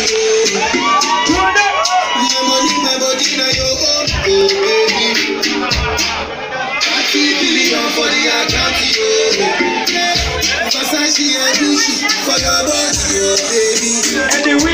My money, my body, now your own. Oh, baby. 30 billion for the account, yo. Versace and Gucci for your body, oh, baby.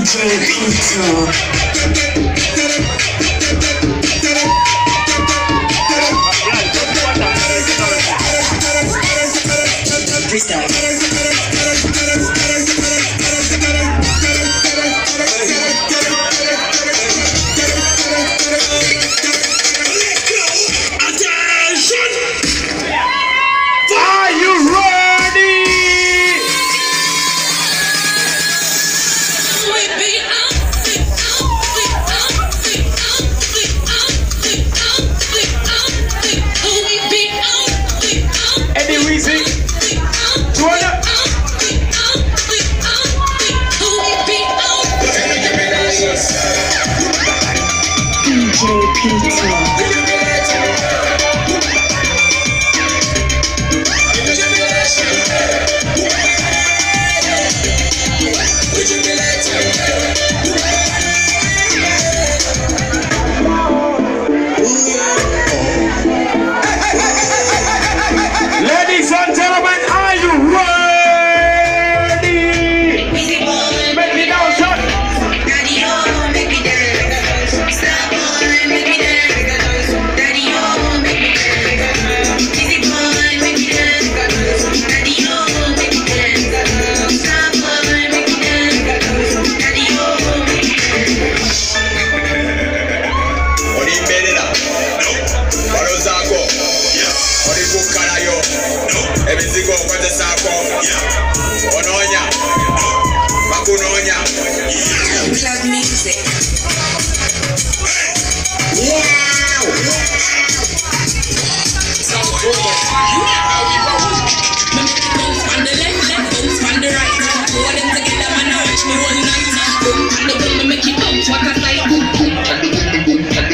Eddie Weezy. Are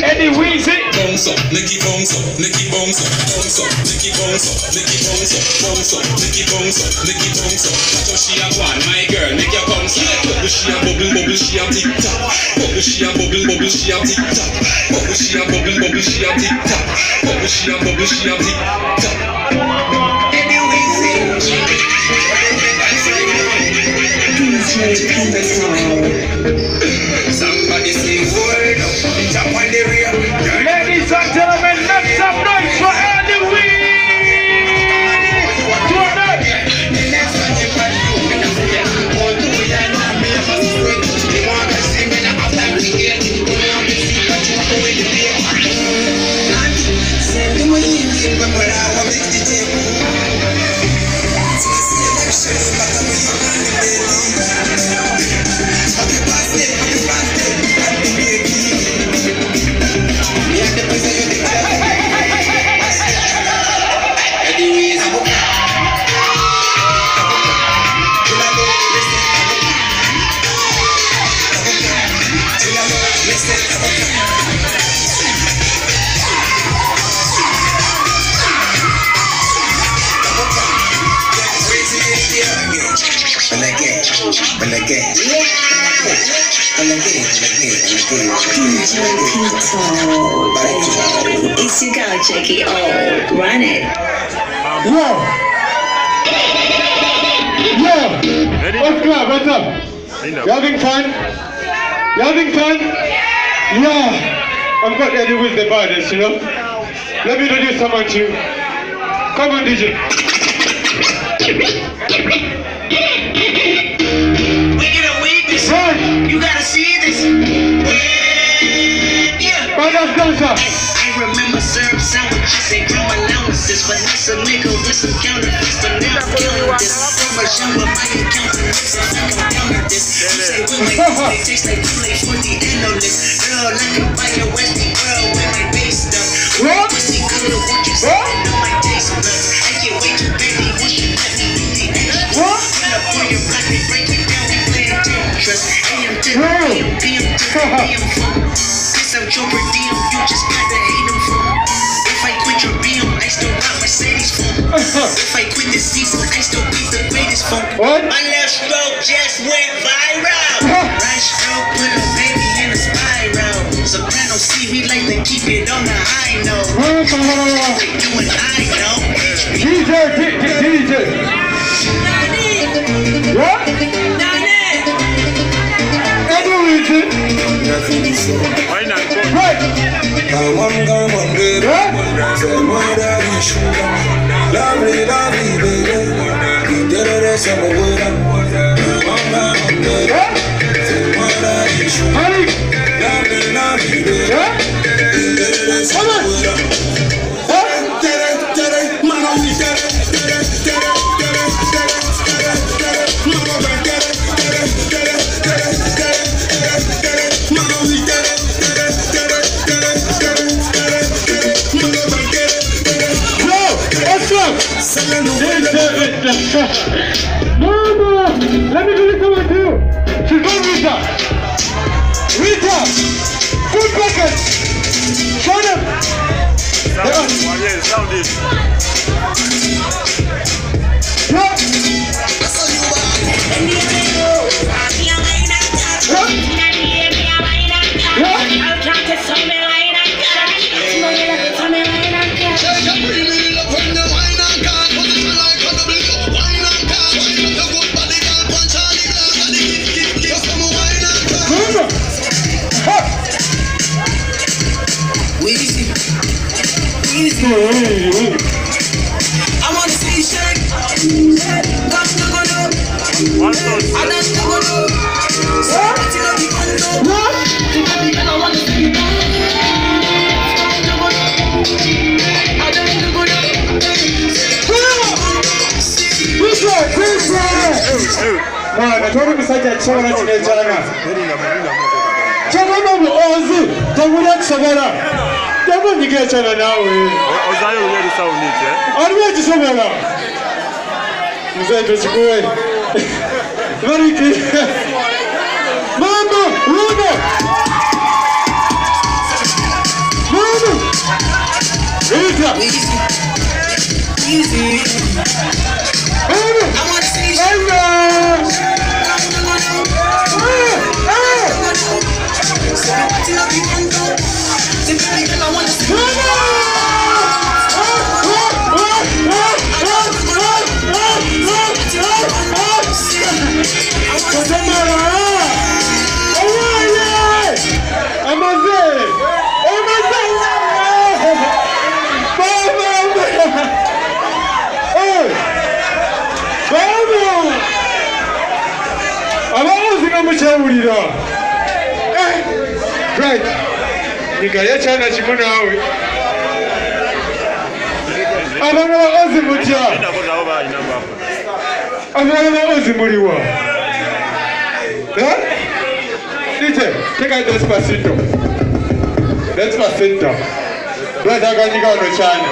Eddie Weezy. bounce up, it bounce up, it bounce up, bounce up, it bounce up, it bounce up, bounce up, it bounce up, it bounce up. That's how she a one, my girl, your bounce up. Bubble she a bubble, bubble she a tick tock. Bubble she a bubble, bubble she a tick tock. Bubble she a bubble, bubble she a tick tock. Bubble she a bubble she a tick tock. Want DJ Peter. It's your girl, Jackie O. Run it. Yo. Yo. What's up? What's up? You having fun? You having fun? Yeah. I've got Eddie with the baddest, you know. Let me introduce someone to you. Come on, DJ. Yeah. Brothers, dancer. I remember syrup sandwiches and crumb allowances, but not Just a nigga with some counterfeits, but now I'm counting this. From a young with my countenance, I think I'm counting this. You say we make they taste like Kool-Aid for the analyst. Girl, I can buy your Westie world with my base stuff. What? Pussy good, won't you say it on my taste buds? I get way too baby once you let me do the extra. What? Run up on your block and break it down, we playing Tetris. AM to the Wow. PM, PM to the PM phone. I'm your per diem, you just gotta hate them for. If I quit your BM, I still got Mercedes phone. If I quit this season, I still be the greatest phone. What? My left stroke just went viral. Right stroke put a baby in a spiral. Soprano C, we like to keep it on the high note. You and I know. DJ, D- D- DJ. What? Any reason? Right. One girl, one baby. Say than you should. Lovely, lovely, baby. You did it I'm a winner. One girl, one baby. Say than you. Honey? Lovely, lovely, baby. You did it I'm a winner. Huh? No. Let me do this one too. She's going Rita. Rita. Good bucket. Shut up. Sound yeah, sound this. musajja kisobola kino ekyama kyagamba mbu ozi tebulya kisobola gamba onyiga ekyana naawe olimu ekisobola muzaito kikuwe bariki mambo luno mambo Rita. Easy. Easy. Easy. I want to see you. wulira eh, nyika yekyana kimu naawe abaana ba ozi mutya. Abaana ba ozi muliwa. Dite teka despacito despacito lwetaganyika ono kyana